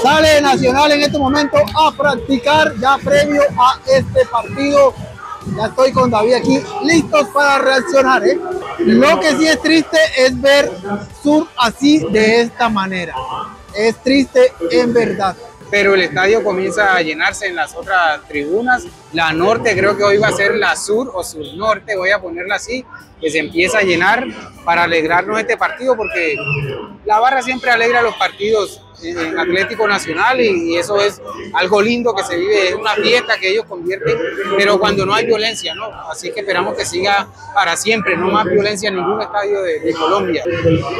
Sale Nacional en este momento a practicar ya previo a este partido. Ya estoy con David aquí, listos para reaccionar. ¿eh? Lo que sí es triste es ver Sur así de esta manera. Es triste en verdad pero el estadio comienza a llenarse en las otras tribunas. La norte creo que hoy va a ser la sur o sur norte, voy a ponerla así, que se empieza a llenar para alegrarnos este partido, porque la barra siempre alegra los partidos en Atlético Nacional y, eso es algo lindo que se vive, es una fiesta que ellos convierten, pero cuando no hay violencia, ¿no? Así que esperamos que siga para siempre, no más violencia en ningún estadio de, Colombia.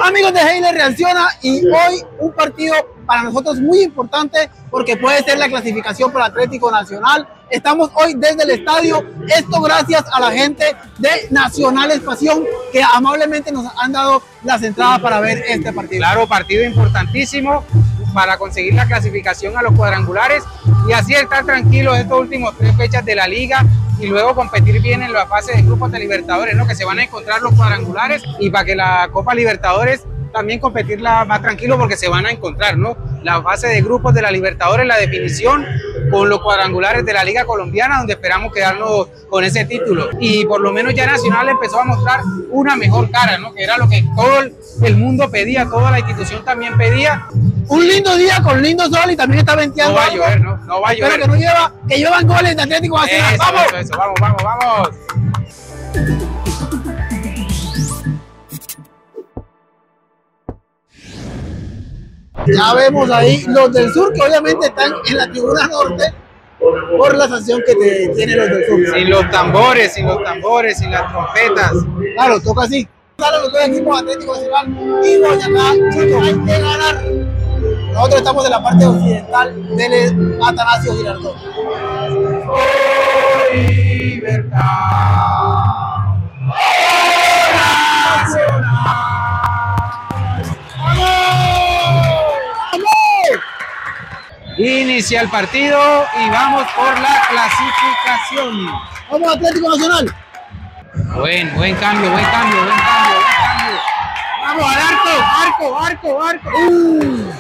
Amigos de Heile reacciona y hoy un partido para nosotros muy importante porque puede ser la clasificación para Atlético Nacional. Estamos hoy desde el estadio, esto gracias a la gente de Nacional Espación que amablemente nos han dado las entradas para ver este partido. Claro, partido importantísimo para conseguir la clasificación a los cuadrangulares y así estar tranquilos estas últimas tres fechas de la liga y luego competir bien en la fase de grupos de Libertadores, ¿no? que se van a encontrar los cuadrangulares y para que la Copa Libertadores también competirla más tranquilo porque se van a encontrar, ¿no? La fase de grupos de la Libertadores, la definición con los cuadrangulares de la Liga Colombiana, donde esperamos quedarnos con ese título. Y por lo menos ya Nacional empezó a mostrar una mejor cara, ¿no? Que era lo que todo el mundo pedía, toda la institución también pedía. Un lindo día con lindo sol y también está venteando. No va a llover, ¿no? No va a llover. Pero que no lleva, que llevan goles de Atlético Nacional. ¡Vamos! eso, vamos, vamos, vamos. Ya vemos ahí los del sur que obviamente están en la tribuna norte por la sanción que tienen los del sur. Sin los tambores, sin los tambores, sin las trompetas. Claro, toca así. Claro, los dos equipos Atlético Nacional y Boyacá, chicos, hay que ganar. Nosotros estamos en la parte occidental del Atanasio Girardot. libertad. Inicia el partido y vamos por la clasificación. Vamos Atlético Nacional. Buen, buen cambio, buen cambio, buen cambio, buen cambio. Vamos al arco, arco, arco, arco. Uh.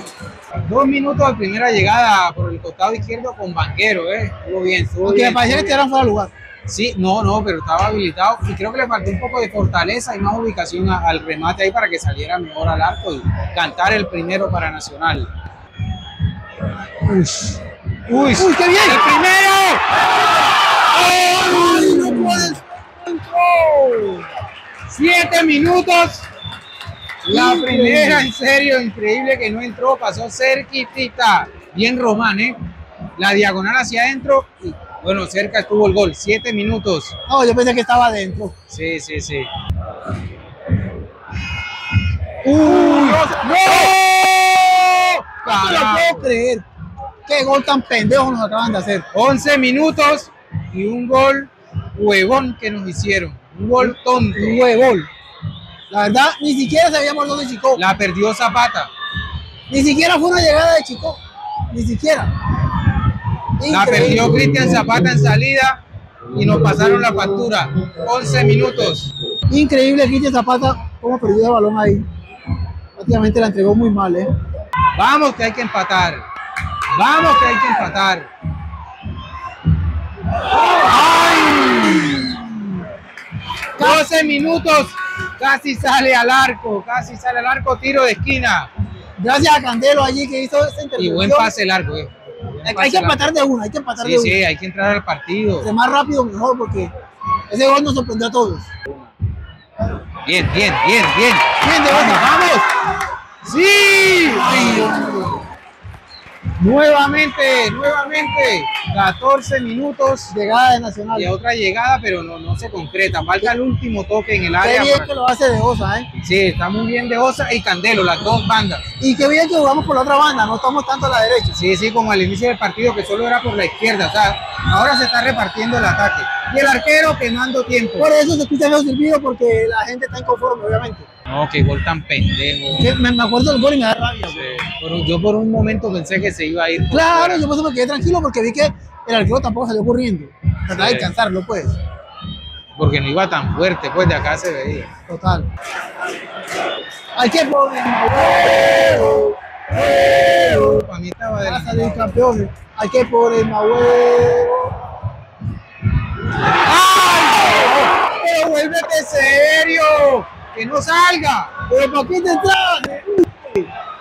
Dos minutos de primera llegada por el costado izquierdo con Banquero, ¿eh? Estuvo bien, estuvo Porque me parecía que eran fuera de lugar. Sí, no, no, pero estaba habilitado y creo que le faltó un poco de fortaleza y más ubicación al remate ahí para que saliera mejor al arco y cantar el primero para Nacional. Uy. Uy, Uy qué bien. El primero. ¡Ay, no puedes! Siete minutos. La primera, en serio, increíble que no entró, pasó cerquitita. Bien Román, ¿eh? La diagonal hacia adentro y bueno, cerca estuvo el gol. Siete minutos. No, yo pensé que estaba adentro. Sí, sí, sí. ¡Uy! ¡No! ¡No! Lo puedo creer! qué gol tan pendejo nos acaban de hacer. 11 minutos y un gol huevón que nos hicieron. Un gol tonto. Un huevón. La verdad, ni siquiera sabíamos dónde Chico. La perdió Zapata. Ni siquiera fue una llegada de Chico. Ni siquiera. La perdió Cristian Zapata en salida y nos pasaron la factura. 11 minutos. Increíble Cristian Zapata, cómo perdió el balón ahí. Prácticamente la entregó muy mal, ¿eh? Vamos que hay que empatar. Vamos que hay que empatar. ¡Ay! 12 minutos, casi sale al arco, casi sale al arco, tiro de esquina. Gracias a Candelo allí que hizo esa intervención. Y buen pase largo, eh. hay que empatar de una, hay que empatar de una. Sí, hay que entrar al partido. De más rápido mejor porque ese gol nos sorprendió a todos. Bien, bien, bien, bien. Bien, de vamos. ¡Vamos! ¡Sí! Nuevamente, nuevamente, 14 minutos. Llegada de Nacional. Y otra llegada, pero no, no se concreta. Falta el último toque en el área. Qué bien que lo hace de Osa, ¿eh? Sí, está muy bien de Osa y Candelo, las dos bandas. Y qué bien que jugamos por la otra banda, no estamos tanto a la derecha. Sí, sí, como al inicio del partido que solo era por la izquierda. O sea, ahora se está repartiendo el ataque. Y el arquero quemando tiempo. Por eso se escucha medio servido porque la gente está inconforme, obviamente. No, qué gol tan pendejo. Me, acuerdo del gol y me da rabia. yo por un momento pensé que se iba a ir. Claro, yo por me quedé tranquilo porque vi que el arquero tampoco salió corriendo. Trataba de descansarlo, pues. Porque no iba tan fuerte, pues de acá se veía. Total. Hay que poner. Para mí estaba Para de salir campeones. Hay que poner. ¡Ay! Pero vuélvete serio. Que no salga. Pero ¿para qué te traje?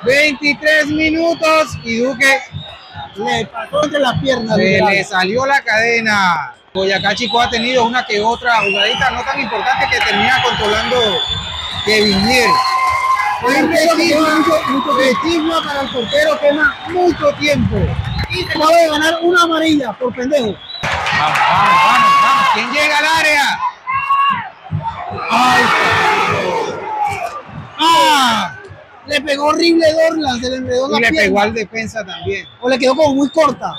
23 minutos y Duque Le pasó entre las piernas. se le salió la cadena. Boyacá Chico ha tenido una que otra jugadita no tan importante que termina controlando que viniera. Día quema mucho, para el portero, quema mucho tiempo. Y se acaba de ganar una amarilla por pendejo. Vamos, vamos, vamos, vamos. ¿Quién llega al área? Ay, ¡Ah! le pegó horrible Dorlan, se le enredó la Y le pierna. pegó al defensa también. O le quedó como muy corta.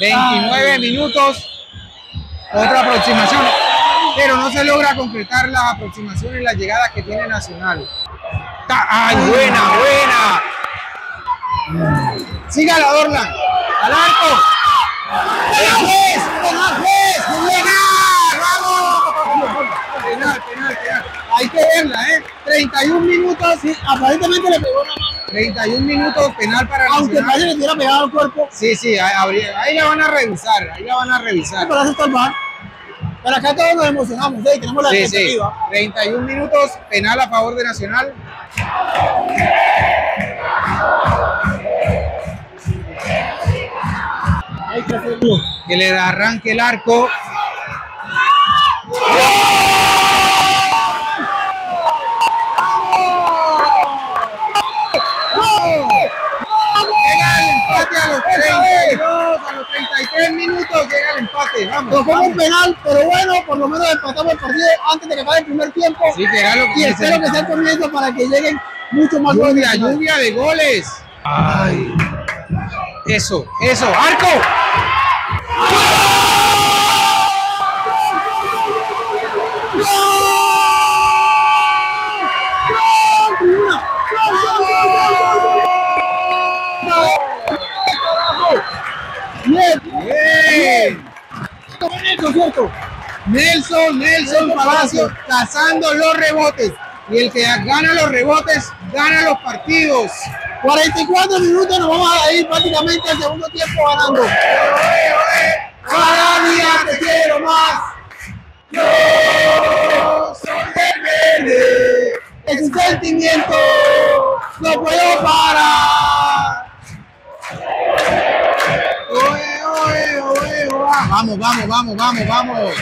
29 minutos. Otra aproximación. Pero no se logra concretar las aproximaciones las llegadas que tiene Nacional. ¡Ay, buena, buena! Sígala, Dorlan. Al arco. ¡Juez! ¡Penal, juez! ¡Penal! ¡Vamos! Penal, penal, penal. Hay que verla, ¿eh? 31 minutos. Sí, aparentemente le pegó la mano. 31 minutos penal para Aunque Nacional. parece que le hubiera pegado al cuerpo, Sí, sí, ahí, ahí la van a revisar, ahí la van a revisar. pero eso está mal. Pero acá todos nos emocionamos, ¿eh? tenemos la Sí, sí, expectativa. 31 minutos, penal a favor de Nacional. Hay que hacerlo. Que le arranque el arco. Llega el empate a los 32, a los 33 minutos llega el empate. Vamos. Nos fue un penal, pero bueno, por lo menos empatamos el partido antes de que acabe el primer tiempo. Sí, que era lo que y espero que sea el comienzo para que lleguen mucho más goles. Lluvia, lluvia de goles. Ay. Eso, eso, arco. Bien, cierto. Nelson, Nelson Palacio cazando los rebotes. Y el que gana los rebotes, gana los partidos. 44 minutos nos vamos a ir prácticamente al segundo tiempo ganando. Vamos.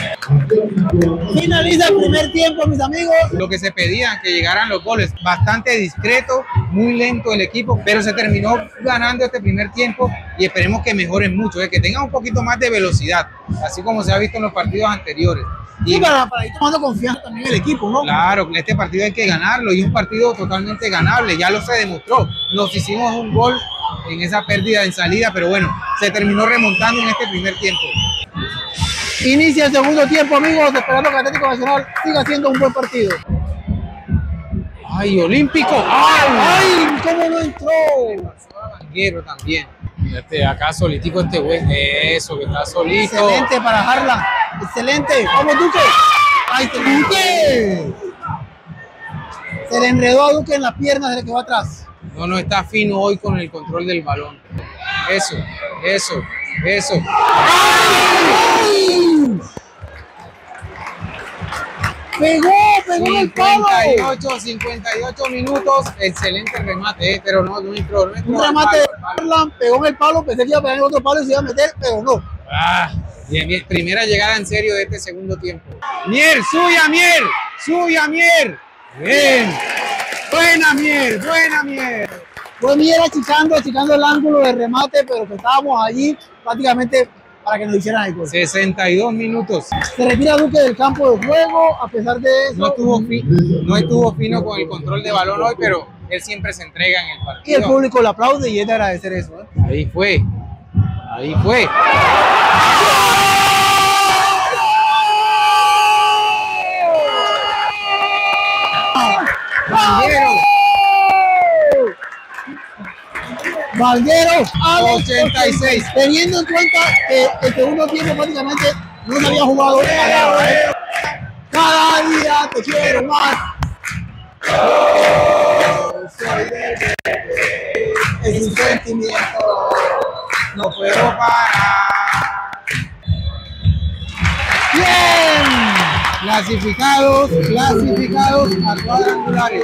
Finaliza el primer tiempo, mis amigos. Lo que se pedía, que llegaran los goles. Bastante discreto, muy lento el equipo, pero se terminó ganando este primer tiempo y esperemos que mejoren mucho, eh, que tengan un poquito más de velocidad, así como se ha visto en los partidos anteriores. Y para, para ir tomando confianza también el equipo, ¿no? Claro, este partido hay que ganarlo y un partido totalmente ganable, ya lo se demostró. Nos hicimos un gol en esa pérdida en salida, pero bueno, se terminó remontando en este primer tiempo. Inicia el segundo tiempo, amigos, esperando que Atlético Nacional siga siendo un buen partido. ¡Ay, olímpico! ¡Ay! ¡Ay! ¿Cómo no entró? Vanguero también. Acá solitico este güey. Eso, que está solito. Excelente para Harlan. Excelente. Vamos, Duque. ¡Ay, Duque! Se le enredó a Duque en la pierna, se le quedó atrás. No, no está fino hoy con el control del balón. Eso, eso, eso. ¡Ay! Pegó, pegó en el palo. 58, 58 minutos. Excelente remate, eh, pero no, no entró. No entró Un remate de palo, al palo. Harlan, pegó en el palo, pensé que iba a pegar en el otro palo y se iba a meter, pero no. Ah, bien, bien. Primera llegada en serio de este segundo tiempo. Mier, suya, Mier, suya, Mier. Bien. Buena, Mier, buena, Mier. Fue Mier achicando, achicando el ángulo de remate, pero que estábamos allí prácticamente para que nos hicieran el gol. 62 minutos. Se retira Duque del campo de juego, a pesar de eso. No estuvo, fi- no estuvo fino con el control de balón hoy, pero él siempre se entrega en el y el partido. público le aplaude y es de agradecer eso. ¿eh? Ahí fue. Ahí fue. Vanguero a los 86. Teniendo en cuenta que el segundo tiempo prácticamente no se había jugado. Cada día te quiero más. es un sentimiento. No puedo parar. Bien. Clasificados, clasificados a cuadrangulares.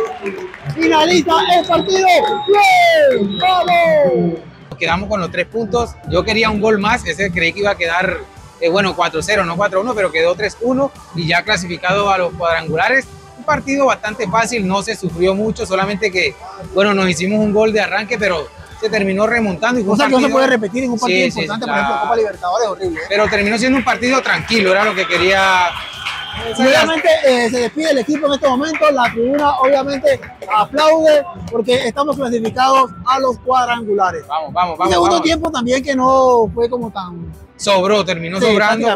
Finaliza el partido. Bien. Vamos. Quedamos con los tres puntos. Yo quería un gol más, ese creí que iba a quedar, eh, bueno, 4-0, no 4-1, pero quedó 3-1 y ya clasificado a los cuadrangulares. Un partido bastante fácil, no se sufrió mucho, solamente que, bueno, nos hicimos un gol de arranque, pero se terminó remontando. Y fue O que no se puede repetir en un partido Sí, importante, sí, por ejemplo, claro. Copa Libertadores, horrible. ¿eh? Pero terminó siendo un partido tranquilo, era lo que quería. Y obviamente eh, se despide el equipo en este momento, la tribuna obviamente aplaude porque estamos clasificados a los cuadrangulares. Vamos, vamos, vamos. segundo vamos. tiempo también que no fue como tan... Sobró, terminó Sí, sobrando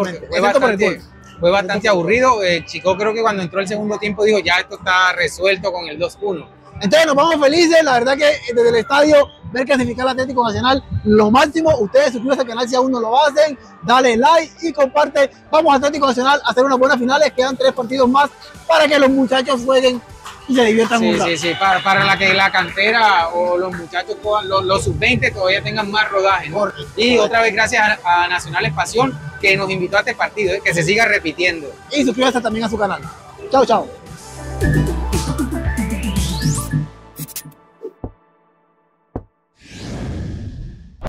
bastante, fue bastante aburrido. Eh, Chico creo que cuando entró el segundo tiempo dijo ya esto está resuelto con el 2-1. Entonces nos vamos felices, la verdad que desde el estadio ver clasificar al Atlético Nacional lo máximo, ustedes suscríbanse al canal si aún no lo hacen, dale like y comparte, vamos al Atlético Nacional a hacer unas buenas finales, quedan tres partidos más para que los muchachos jueguen y se diviertan Sí, rato. sí, sí, para, para la que la cantera o los muchachos, los, los sub-20 todavía tengan más rodaje. Y otra vez gracias a, a Nacional Pasión que nos invitó a este partido, ¿eh? que se siga repitiendo. Y suscríbanse también a su canal. Chao, chao.